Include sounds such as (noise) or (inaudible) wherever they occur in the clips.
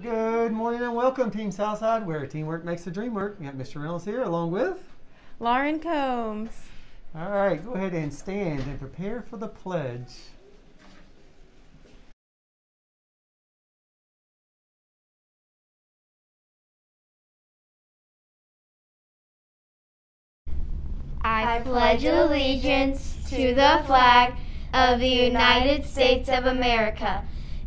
Good morning and welcome, Team Southside, where teamwork makes the dream work. We got Mr. Reynolds here along with. Lauren Combs. All right, go ahead and stand and prepare for the pledge. I pledge allegiance to the flag of the United States of America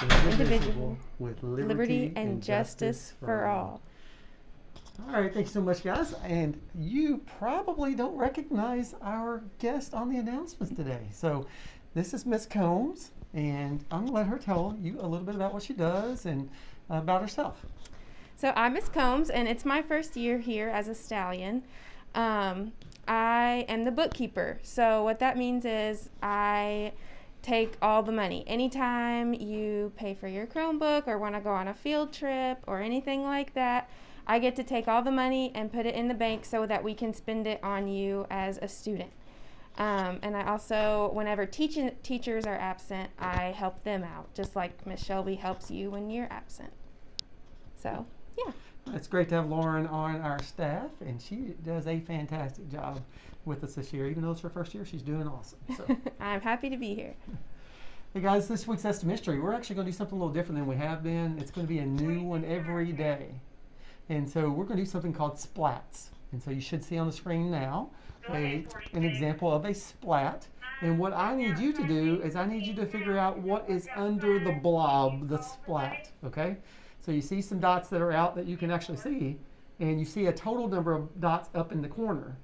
indivisible, with liberty and justice for all. All right, thanks so much, guys. And you probably don't recognize our guest on the announcements today. So, this is Miss Combs, and I'm gonna let her tell you a little bit about what she does and uh, about herself. So I'm Miss Combs, and it's my first year here as a stallion. Um, I am the bookkeeper. So what that means is I take all the money. Anytime you pay for your Chromebook or want to go on a field trip or anything like that, I get to take all the money and put it in the bank so that we can spend it on you as a student. Um, and I also, whenever teaching teachers are absent, I help them out, just like Miss Shelby helps you when you're absent. So, yeah. It's great to have Lauren on our staff, and she does a fantastic job with us this year. Even though it's her first year, she's doing awesome. So, (laughs) I'm happy to be here. hey guys, this week's Estimate Mystery, we're actually going to do something a little different than we have been. It's going to be a new one every day. And so we're going to do something called splats. And so you should see on the screen now a, an example of a splat. And what I need you to do is I need you to figure out what is under the blob, the splat, okay? So you see some dots that are out that you can actually see, and you see a total number of dots up in the corner.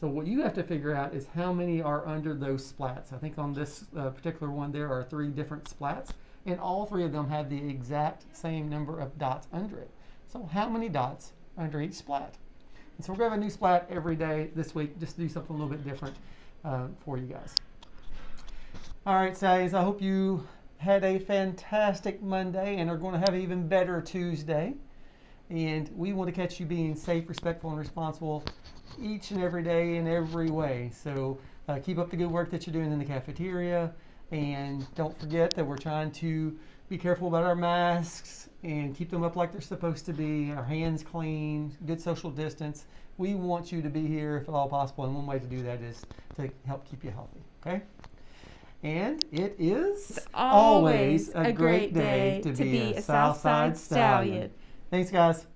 So what you have to figure out is how many are under those splats. I think on this uh, particular one there are three different splats, and all three of them have the exact same number of dots under it. So how many dots under each splat? And so we're going to have a new splat every day this week, just to do something a little bit different uh, for you guys. All right, Sallies, I hope you had a fantastic Monday and are going to have an even better Tuesday. And we want to catch you being safe, respectful, and responsible each and every day in every way. So uh, keep up the good work that you're doing in the cafeteria. And don't forget that we're trying to be careful about our masks and keep them up like they're supposed to be, our hands clean, good social distance. We want you to be here if at all possible. And one way to do that is to help keep you healthy. Okay? And it is always a great day to be a Southside Stallion. Thanks, guys.